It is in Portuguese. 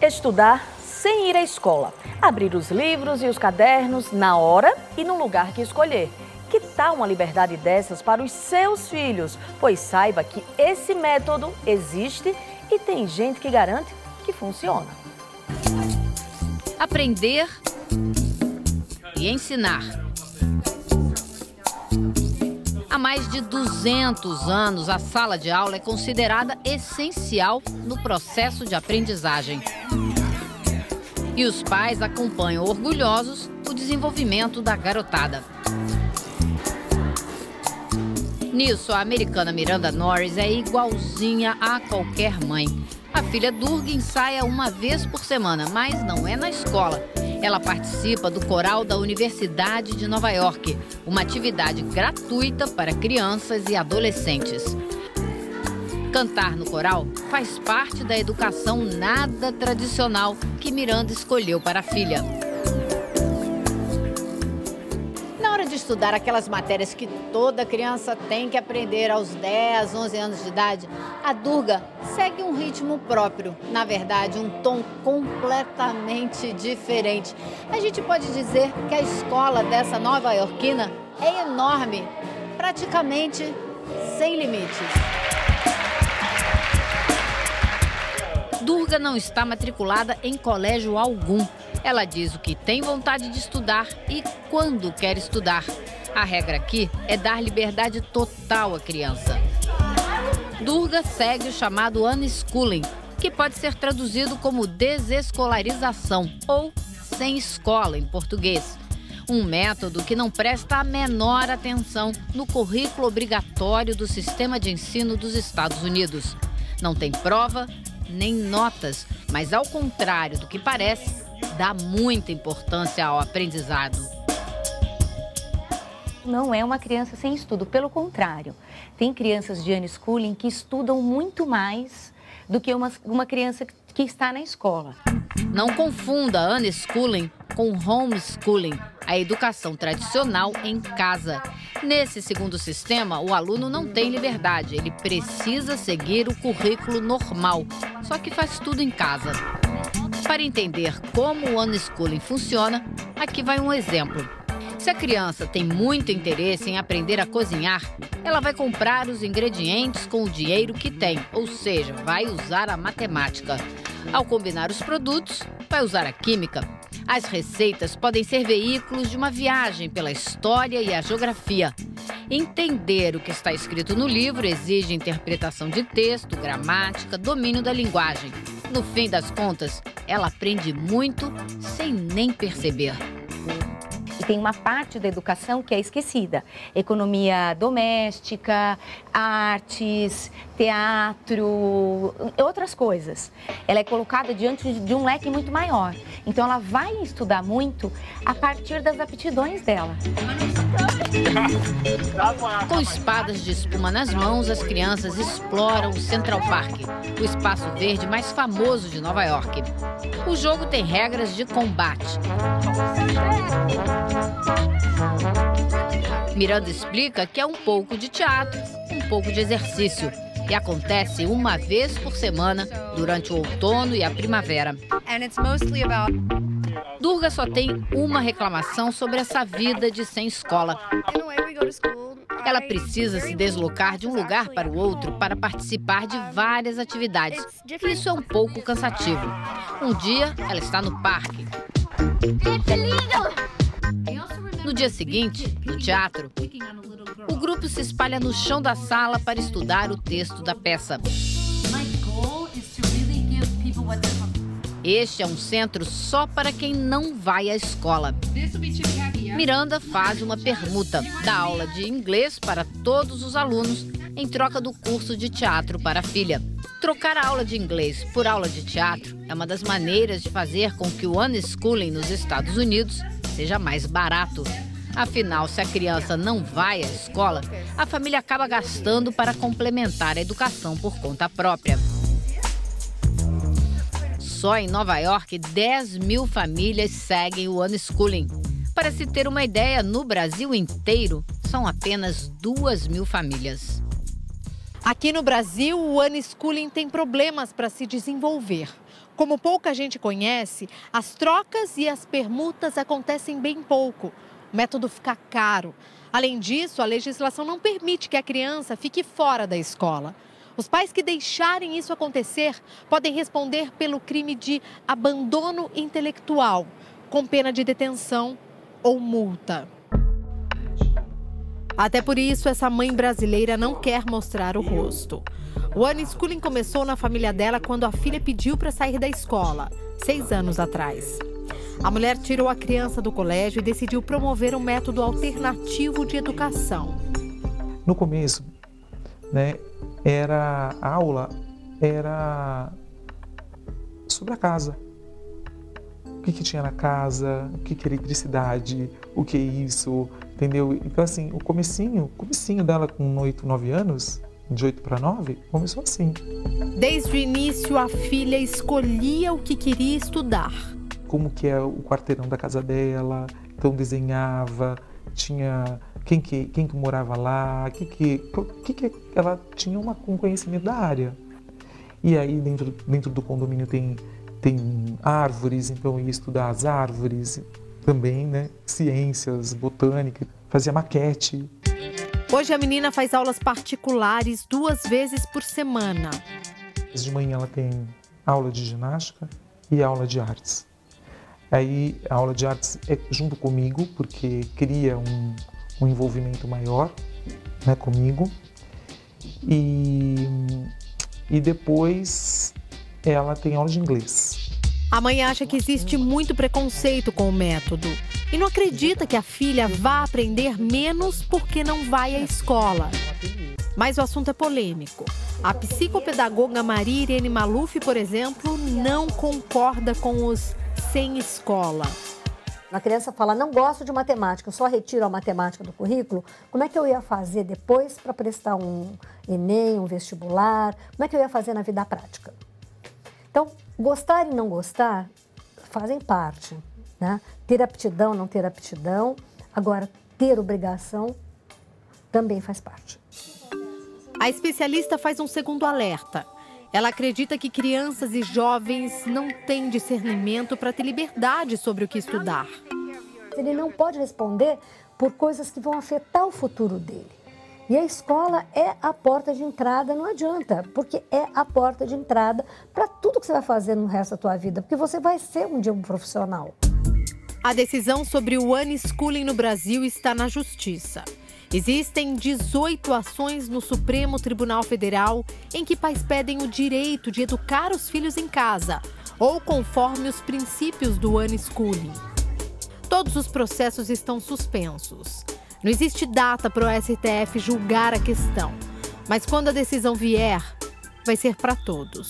Estudar sem ir à escola. Abrir os livros e os cadernos na hora e no lugar que escolher. Que tal uma liberdade dessas para os seus filhos? Pois saiba que esse método existe e tem gente que garante que funciona. Aprender e ensinar. Mais de 200 anos, a sala de aula é considerada essencial no processo de aprendizagem. E os pais acompanham orgulhosos o desenvolvimento da garotada. Nisso, a americana Miranda Norris é igualzinha a qualquer mãe. A filha Durga ensaia uma vez por semana, mas não é na escola. Ela participa do coral da Universidade de Nova York, uma atividade gratuita para crianças e adolescentes. Cantar no coral faz parte da educação nada tradicional que Miranda escolheu para a filha. Estudar aquelas matérias que toda criança tem que aprender aos 10, 11 anos de idade, a Durga segue um ritmo próprio, na verdade, um tom completamente diferente. A gente pode dizer que a escola dessa nova iorquina é enorme, praticamente sem limites. Durga não está matriculada em colégio algum. Ela diz o que tem vontade de estudar e quando quer estudar. A regra aqui é dar liberdade total à criança. Durga segue o chamado unschooling, que pode ser traduzido como desescolarização ou sem escola em português. Um método que não presta a menor atenção no currículo obrigatório do sistema de ensino dos Estados Unidos. Não tem prova, nem notas, mas ao contrário do que parece, dá muita importância ao aprendizado. Não é uma criança sem estudo, pelo contrário. Tem crianças de unschooling que estudam muito mais do que uma, uma criança que está na escola. Não confunda unschooling com homeschooling, a educação tradicional em casa. Nesse segundo sistema, o aluno não tem liberdade, ele precisa seguir o currículo normal, só que faz tudo em casa. Para entender como o unschooling funciona, aqui vai um exemplo. Se a criança tem muito interesse em aprender a cozinhar, ela vai comprar os ingredientes com o dinheiro que tem, ou seja, vai usar a matemática. Ao combinar os produtos, vai usar a química. As receitas podem ser veículos de uma viagem pela história e a geografia. Entender o que está escrito no livro exige interpretação de texto, gramática, domínio da linguagem. No fim das contas, ela aprende muito sem nem perceber tem uma parte da educação que é esquecida. Economia doméstica, artes, teatro, outras coisas. Ela é colocada diante de um leque muito maior. Então ela vai estudar muito a partir das aptidões dela. Com espadas de espuma nas mãos, as crianças exploram o Central Park, o espaço verde mais famoso de Nova York. O jogo tem regras de combate. Miranda explica que é um pouco de teatro, um pouco de exercício. E acontece uma vez por semana durante o outono e a primavera. Durga só tem uma reclamação sobre essa vida de sem escola. Ela precisa se deslocar de um lugar para o outro para participar de várias atividades. Isso é um pouco cansativo. Um dia, ela está no parque. No dia seguinte, no teatro, o grupo se espalha no chão da sala para estudar o texto da peça. Este é um centro só para quem não vai à escola. Miranda faz uma permuta, dá aula de inglês para todos os alunos em troca do curso de teatro para a filha. Trocar a aula de inglês por aula de teatro é uma das maneiras de fazer com que o unschooling nos Estados Unidos seja mais barato. Afinal, se a criança não vai à escola, a família acaba gastando para complementar a educação por conta própria. Só em Nova York, 10 mil famílias seguem o unschooling. Para se ter uma ideia, no Brasil inteiro, são apenas 2 mil famílias. Aqui no Brasil, o unschooling tem problemas para se desenvolver. Como pouca gente conhece, as trocas e as permutas acontecem bem pouco. O método fica caro. Além disso, a legislação não permite que a criança fique fora da escola. Os pais que deixarem isso acontecer podem responder pelo crime de abandono intelectual, com pena de detenção ou multa. Até por isso, essa mãe brasileira não quer mostrar o rosto. O unschooling começou na família dela quando a filha pediu para sair da escola, seis anos atrás. A mulher tirou a criança do colégio e decidiu promover um método alternativo de educação. No começo, né, era a aula era sobre a casa. O que, que tinha na casa, o que, que eletricidade, o que é isso, entendeu? Então assim, o comecinho, comecinho dela com 8, 9 anos, de 8 para 9, começou assim. Desde o início, a filha escolhia o que queria estudar. Como que é o quarteirão da casa dela, então desenhava, tinha quem que, quem que morava lá, que que, que, que ela tinha uma, um conhecimento da área. E aí dentro, dentro do condomínio tem, tem árvores, então eu ia estudar as árvores, também, né? Ciências, botânica, fazia maquete. Hoje a menina faz aulas particulares duas vezes por semana. De manhã ela tem aula de ginástica e aula de artes. Aí a aula de artes é junto comigo, porque cria um, um envolvimento maior né, comigo. E, e depois ela tem aula de inglês. A mãe acha que existe muito preconceito com o método e não acredita que a filha vá aprender menos porque não vai à escola. Mas o assunto é polêmico. A psicopedagoga Maria Irene Maluf, por exemplo, não concorda com os sem escola. A criança fala, não gosto de matemática, só retiro a matemática do currículo, como é que eu ia fazer depois para prestar um Enem, um vestibular? Como é que eu ia fazer na vida prática? Então, Gostar e não gostar fazem parte. Né? Ter aptidão, não ter aptidão. Agora, ter obrigação também faz parte. A especialista faz um segundo alerta. Ela acredita que crianças e jovens não têm discernimento para ter liberdade sobre o que estudar. Ele não pode responder por coisas que vão afetar o futuro dele. E a escola é a porta de entrada, não adianta, porque é a porta de entrada para tudo que você vai fazer no resto da tua vida, porque você vai ser um dia um profissional. A decisão sobre o unschooling no Brasil está na justiça. Existem 18 ações no Supremo Tribunal Federal em que pais pedem o direito de educar os filhos em casa ou conforme os princípios do unschooling. Todos os processos estão suspensos. Não existe data para o STF julgar a questão, mas quando a decisão vier, vai ser para todos.